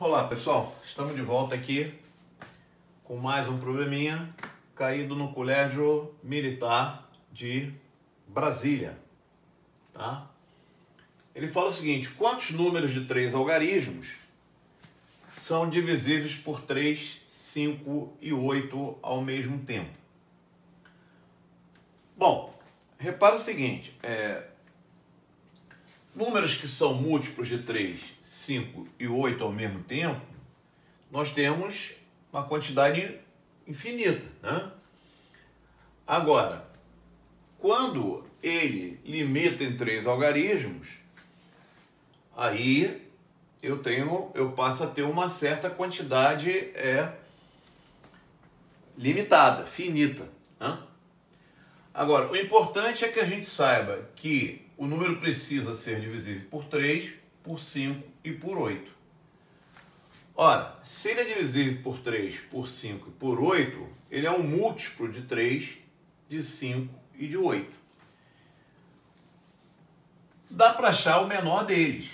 Olá pessoal, estamos de volta aqui com mais um probleminha caído no Colégio Militar de Brasília. Tá? Ele fala o seguinte: quantos números de três algarismos são divisíveis por 3, 5 e 8 ao mesmo tempo? Bom, repara o seguinte: é, números que são múltiplos de 3, 5 e 8 ao mesmo tempo, nós temos uma quantidade infinita. Né? Agora, quando ele limita em três algarismos, aí eu tenho, eu passo a ter uma certa quantidade é, limitada, finita. Né? Agora, o importante é que a gente saiba que o número precisa ser divisível por 3, por 5 e por 8. Ora, se ele é divisível por 3, por 5 e por 8, ele é um múltiplo de 3, de 5 e de 8. Dá para achar o menor deles.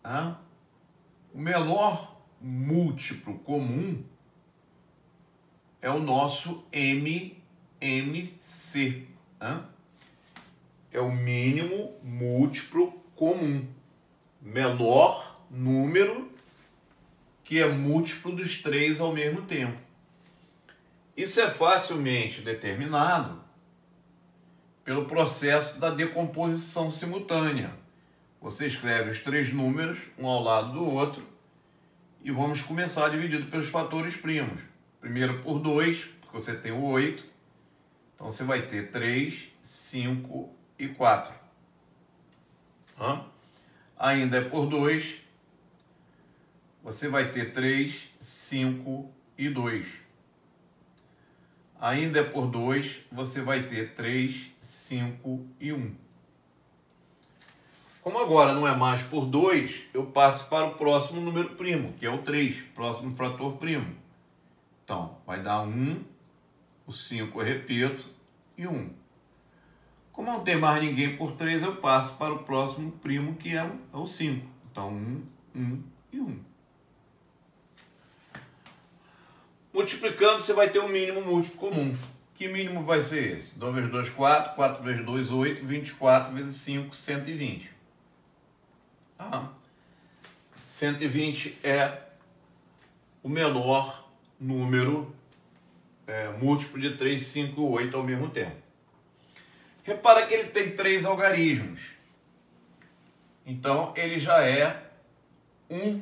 Tá? O menor múltiplo comum é o nosso MMC. Tá? É o mínimo múltiplo comum. Menor número que é múltiplo dos três ao mesmo tempo. Isso é facilmente determinado pelo processo da decomposição simultânea. Você escreve os três números, um ao lado do outro, e vamos começar dividido pelos fatores primos. Primeiro por 2, porque você tem o 8. Então você vai ter 3, 5 e 4. Hã? Ainda é por 2. Você vai ter 3, 5 e 2. Ainda é por 2, você vai ter 3, 5 e 1. Como agora não é mais por 2, eu passo para o próximo número primo, que é o 3, próximo fator primo. Então, vai dar 1, o 5 eu repito, e 1. Como não tem mais ninguém por 3, eu passo para o próximo primo, que é o 5. Então, 1, 1 e 1. Multiplicando, você vai ter um mínimo múltiplo comum. Que mínimo vai ser esse? 2 vezes 2, 4. 4 vezes 2, 8. 24 vezes 5, 120. Ah, 120 é o menor número é, múltiplo de 3, 5 e 8 ao mesmo tempo. Repara que ele tem três algarismos. Então, ele já é um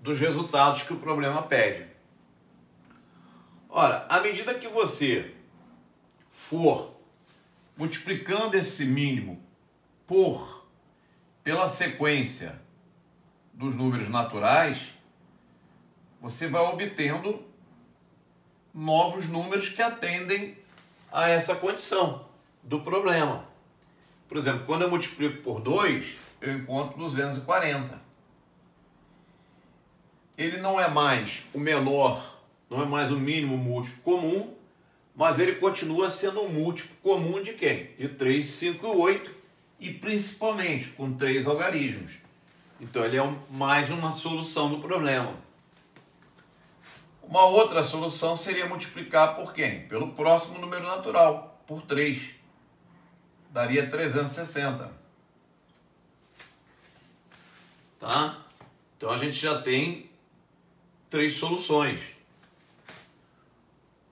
dos resultados que o problema pede. Ora, à medida que você for multiplicando esse mínimo por pela sequência dos números naturais, você vai obtendo novos números que atendem a essa condição do problema. Por exemplo, quando eu multiplico por 2, eu encontro 240. Ele não é mais o menor, não é mais o mínimo múltiplo comum, mas ele continua sendo um múltiplo comum de quem? De 3, 5 e 8, e principalmente com três algarismos. Então ele é mais uma solução do problema. Uma outra solução seria multiplicar por quem? Pelo próximo número natural, por 3. Daria 360. Tá? Então a gente já tem três soluções.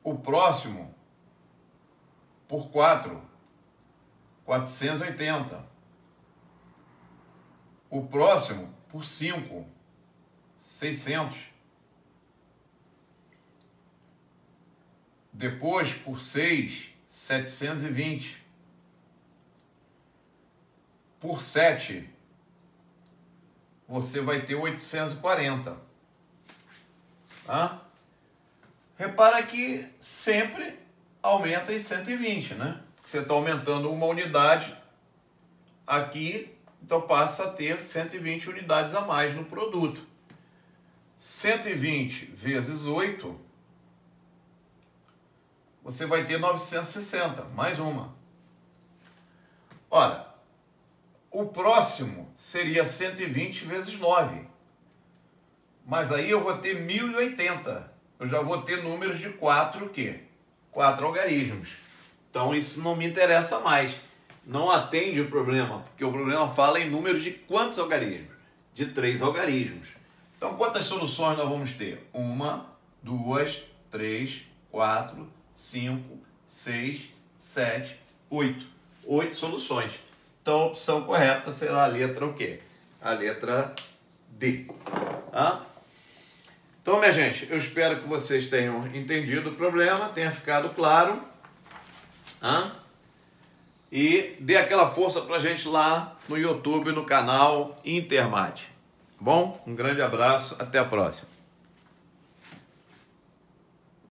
O próximo por 4, 480. O próximo por 5, 600. Depois, por 6, 720. Por 7, você vai ter 840. Tá? Repara que sempre aumenta em 120, né? Você está aumentando uma unidade aqui, então passa a ter 120 unidades a mais no produto. 120 vezes 8 você vai ter 960, mais uma. Ora, o próximo seria 120 vezes 9. Mas aí eu vou ter 1080. Eu já vou ter números de 4 o quê? 4 algarismos. Então isso não me interessa mais. Não atende o problema, porque o problema fala em números de quantos algarismos? De 3 algarismos. Então quantas soluções nós vamos ter? Uma, duas, três, quatro, cinco, seis, sete, oito. Oito soluções. Então a opção correta será a letra o quê? A letra D. Tá? Então, minha gente, eu espero que vocês tenham entendido o problema, tenha ficado claro. Hã? E dê aquela força pra gente lá no YouTube, no canal Intermate. Bom, um grande abraço, até a próxima.